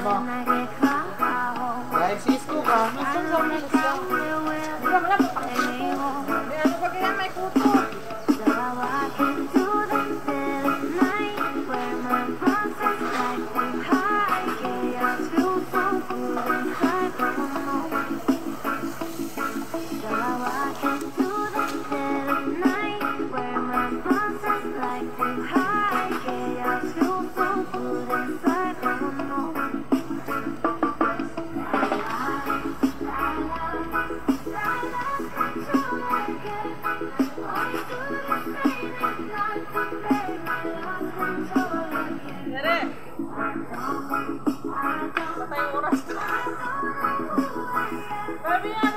Fatima. Dahil si Isko ka, nasa sa mga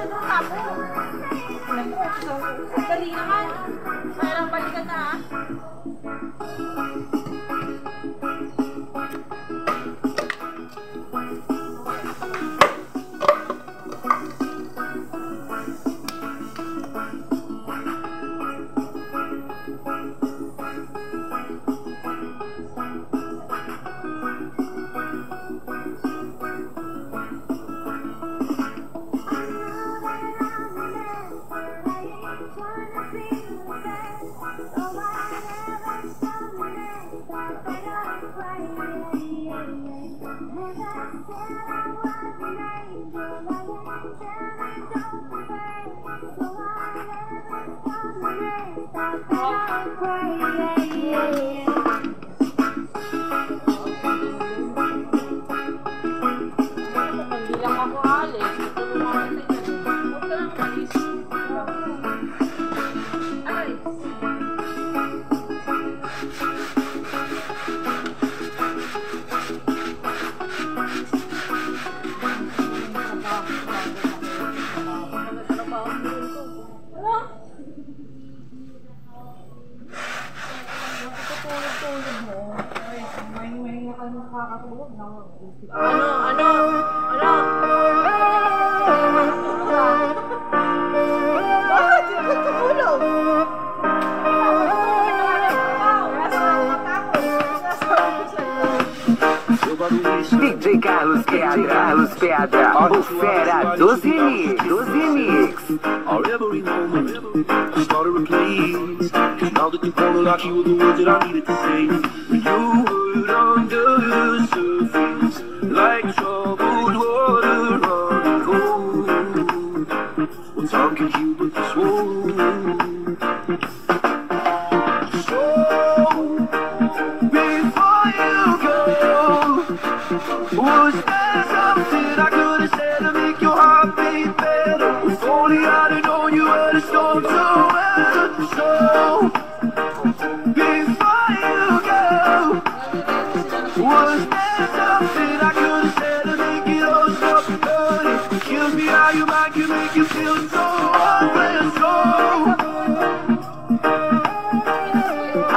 ano ka po? Dali naman. Parang balikan na ha. I'm walk, DJ Carlos Pedra, Carlos Pedra, Bufera 12 Mix, 12 Mix. Now that you've fallen out, you were the words that I needed to say. You heard under the surface, like troubled water running cold. What time could you but this wound? up me how you might can make you feel so unreal.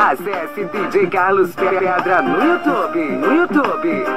Acesse DJ Carlos Pedra no YouTube, no YouTube.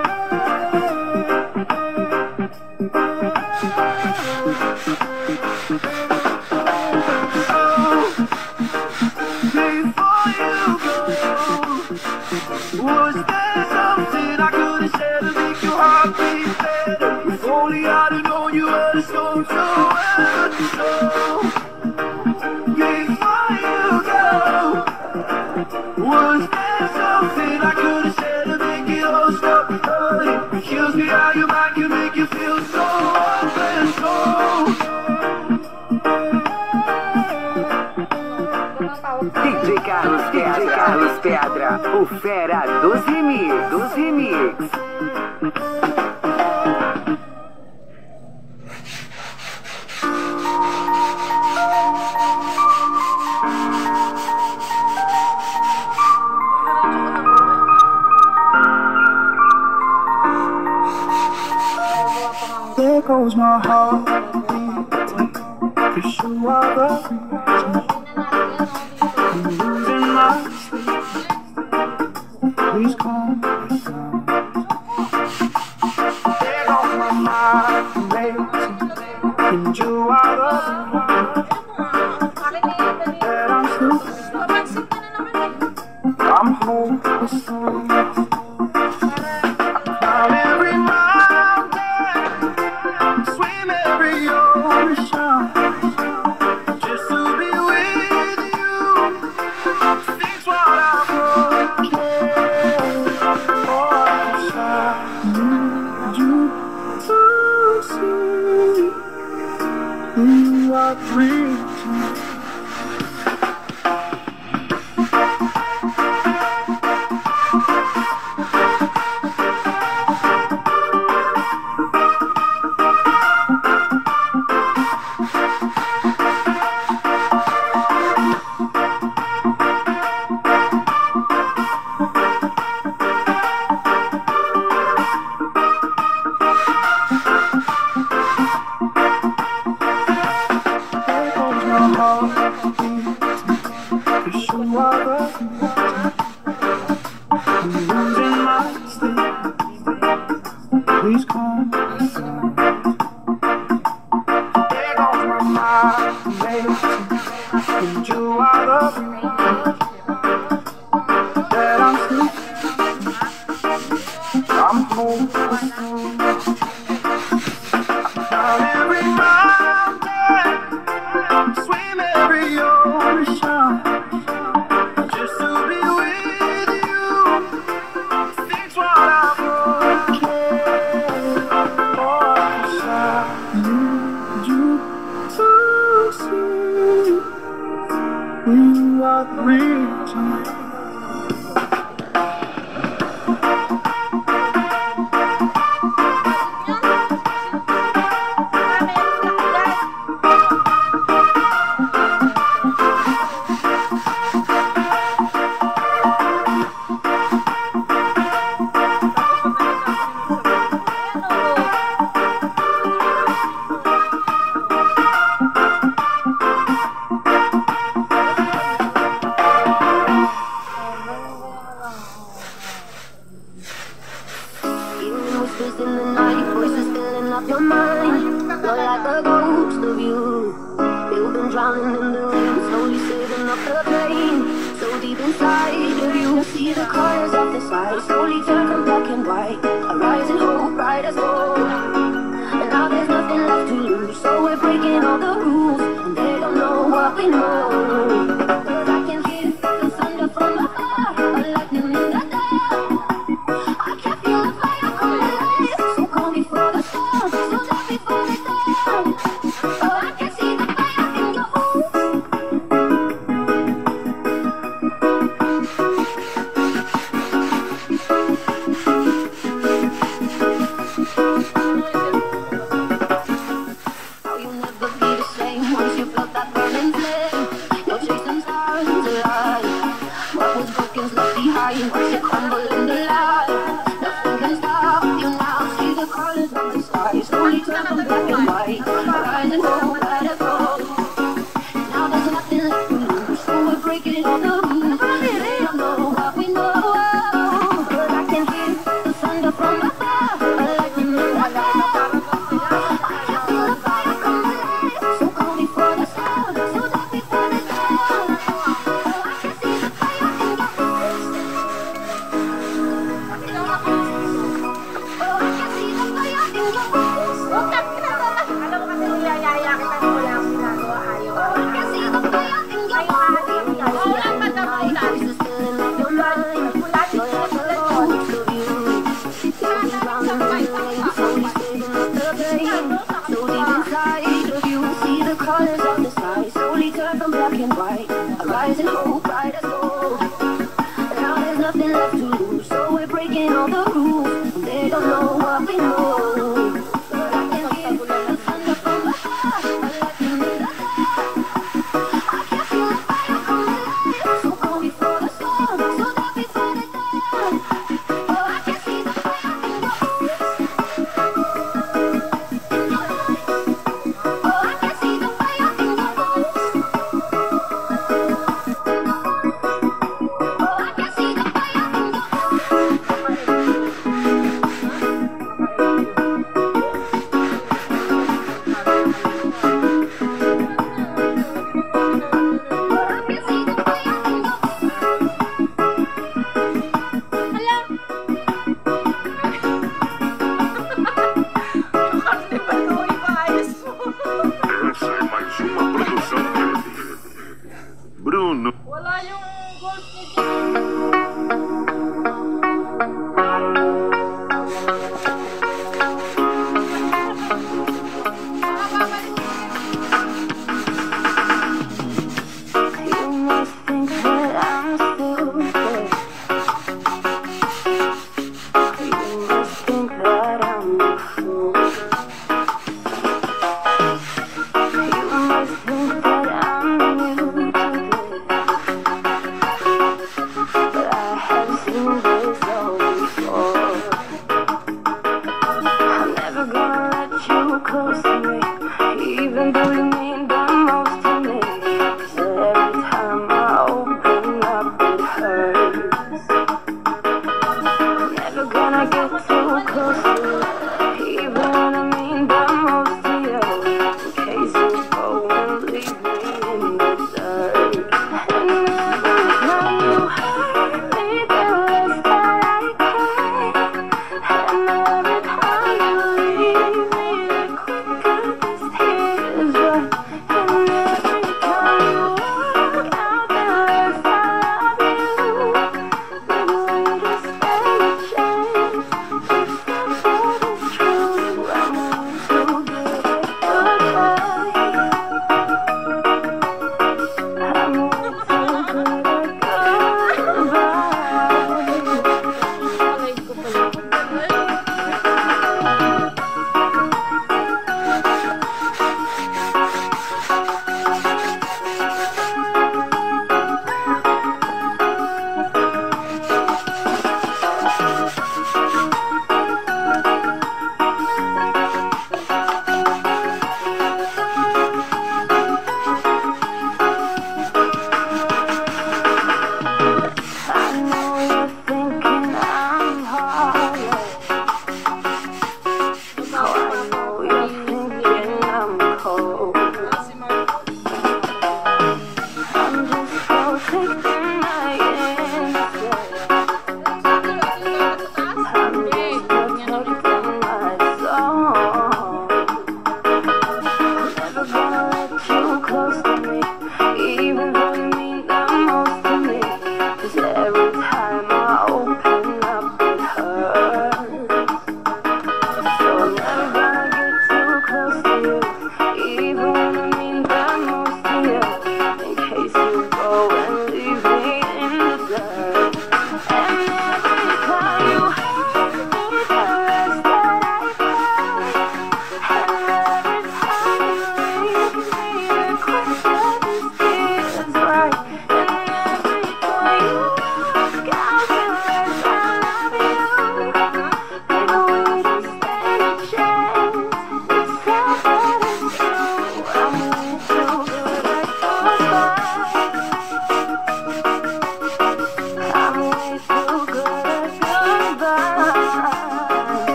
quadra, o fera dos remix, dos remix. There goes my heart.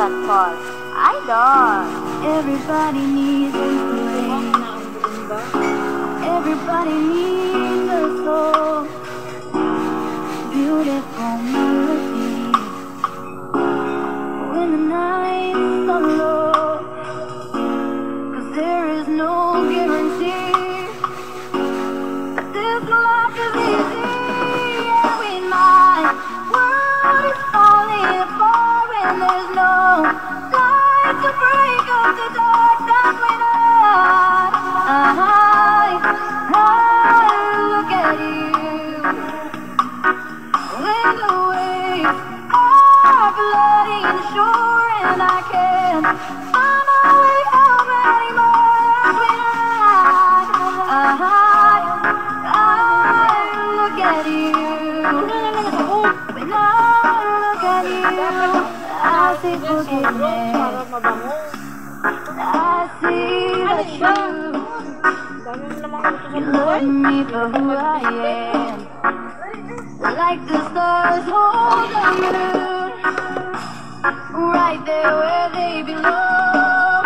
that part. I don't. Everybody needs a brain. Everybody needs a soul. Beautiful melody. When the night's so low. Of who I am. Like the stars hold the moon, right there where they belong.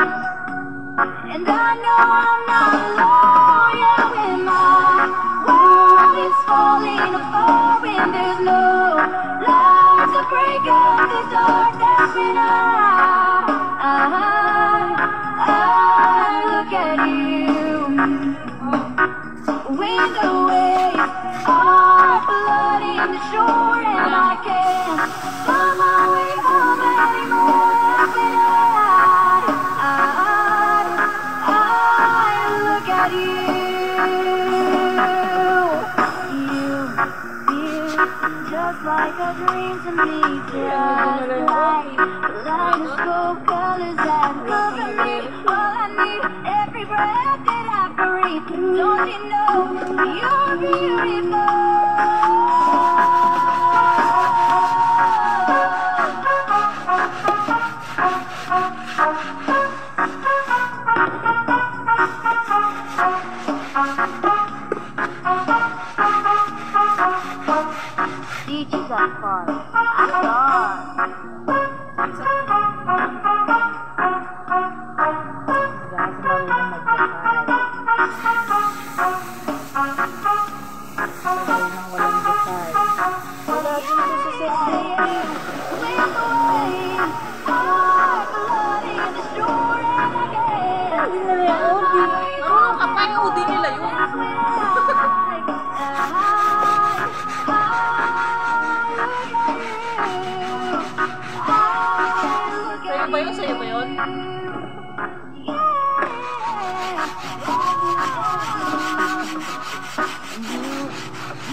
And I know I'm not alone, yeah, when my world is falling apart, when there's no light to break up the dark that's been to me throughout life. Kaleidoscope colors that cover me. All I need, every breath that I breathe. Don't you know you're beautiful?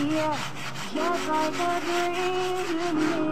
here, just like a dream to me.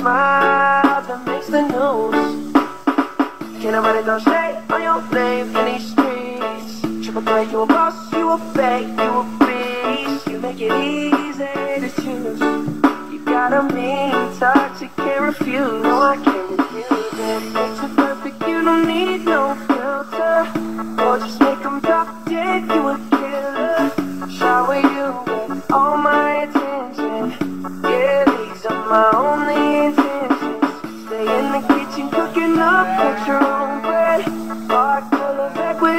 Smile that makes the news. Can't nobody throw shade on your name in these streets. Triple threat, you a boss, you a fake, you a beast. You make it easy to choose. You got a mean touch, you can't refuse. No, I can't refuse it. Makes it perfect, you don't need no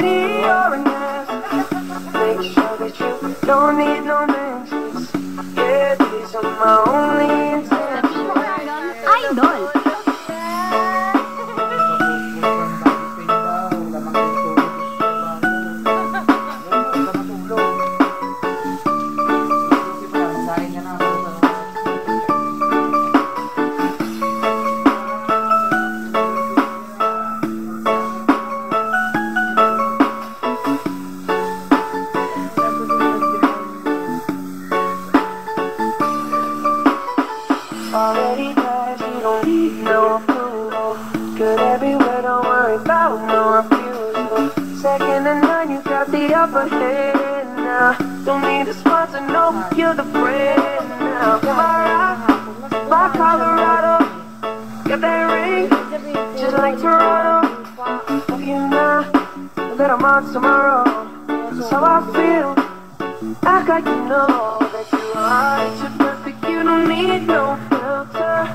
of or an asset. Make sure that you don't need no mentions. Yeah, these are my only intentions. Don't need a sponsor, no, you're the friend I right? By Colorado, got that ring, just like Toronto. Love you now, that I'm tomorrow. That's how I feel. Act like you know that you are. You're perfect, you don't need no filter.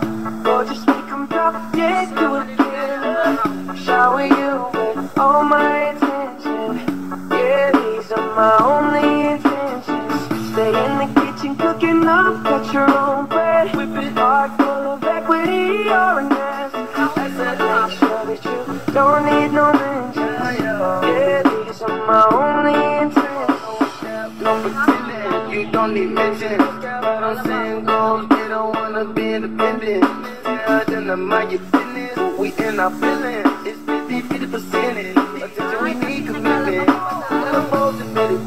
Or just make them drop dead to a killer. Shower you with all my attention. Yeah, these are my only cooking up, cut your own bread. Whip it hard, full of equity or an asset. I said, sure that you don't need no mentions. Yeah, these are my only intentions. No pretending, you don't need mention. But I'm saying goals, they don't wanna be independent. Yeah, then I'm your business. We in our feelings. It's 50 50 percentage. Attention, we need commitment. We're both admitted. It's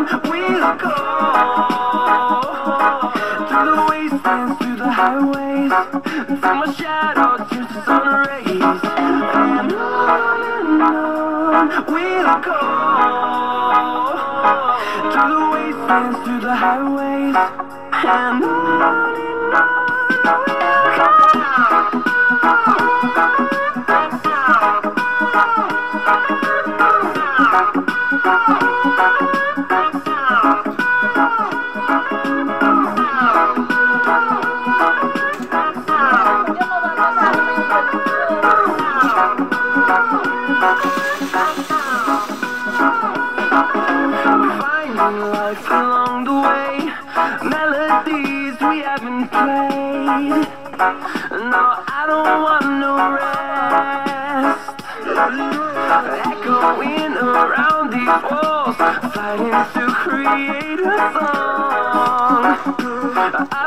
We'll go through the wastelands, through the highways, from a shadow to sun rays. And on and on we'll go through the wastelands, through the highways, and on. No, I don't want no rest. Echoing around these walls, fighting to create a song. I